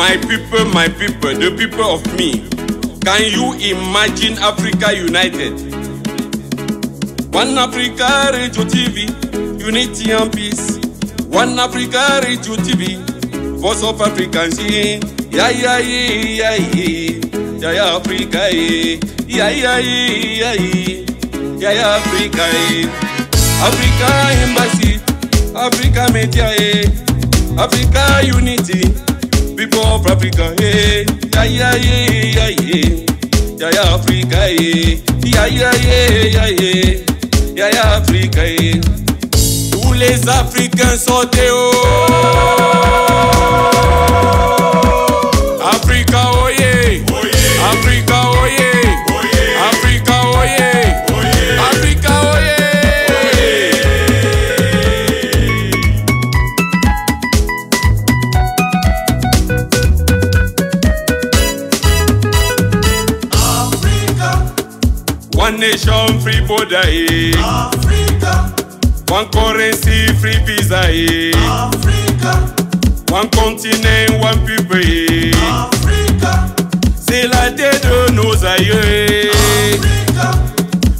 My people, my people, the people of me. Can you imagine Africa united? One Africa Radio TV, unity and peace. One Africa Radio TV, voice of Africans. Yeah, yeah, yeah, yeah, yeah, yeah, Africa. Yeah, yeah, yeah, yeah, yeah, yeah, Africa. Africa Embassy, Africa Media, Africa Unity, people of Africa. Yeah, yeah, yeah, yeah, yeah, yeah, yeah, Africa. Yeah, yeah, yeah, yeah, yeah. Yaya Africa eh. Tous les Africains sont haut One nation free border eh. Africa, One currency free visa eh. Africa, One continent one people eh. Africa, C'est la tête de nos aïeux. Africa,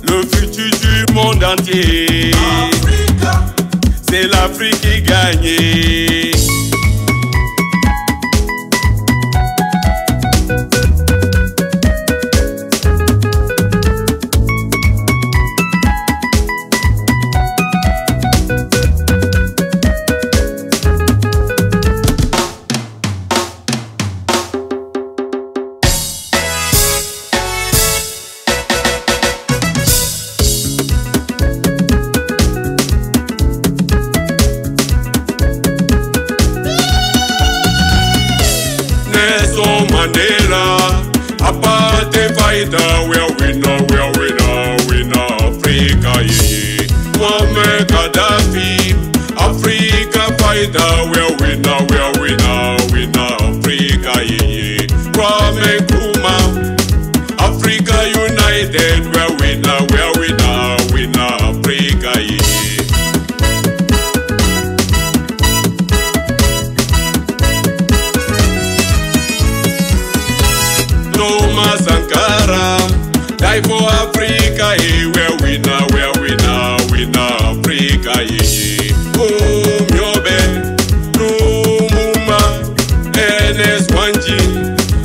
Le futur du monde entier Africa, C'est l'Afrique qui gagne We are winner, we are winner, winner Africa, yeah, yeah. Muammar Gaddafi Africa fighter We are winner, we are For Africa, eh We're winner, we're winner, winner Africa, yeah Oh, Myobe Ernest Wanji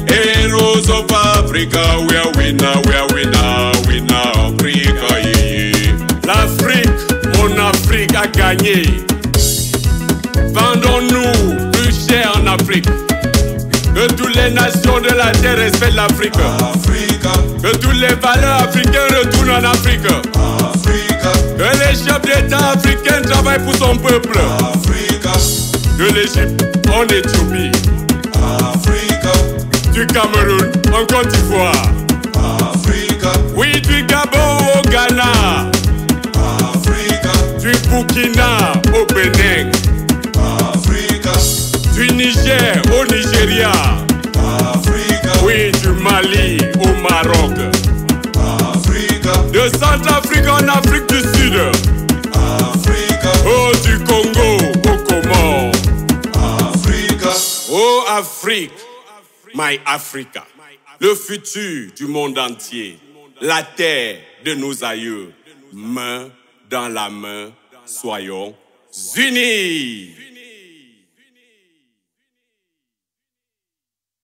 Heroes of Africa We're winner, we're winner, winner Africa, yeah L'Afrique, mon Afrique a gagné. Vendons-nous plus cher en Afrique que toutes les nations de la terre respectent l'Afrique. Que toutes les valeurs africaines retournent en Afrique. Africa, Que les chefs d'État africains travaillent pour son peuple. Africa, De l'Égypte en Éthiopie. Africa, Du Cameroun en Côte d'Ivoire. Au Maroc. Africa, De Centrafrique en Afrique du Sud. Africa, Oh, du Congo au Comores. Africa, Oh Afrique, my Africa, le futur du monde entier, la terre de nos aïeux, main dans la main, soyons unis.